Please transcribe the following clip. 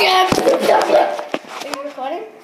Are you recording?